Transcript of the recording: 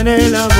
En el mejor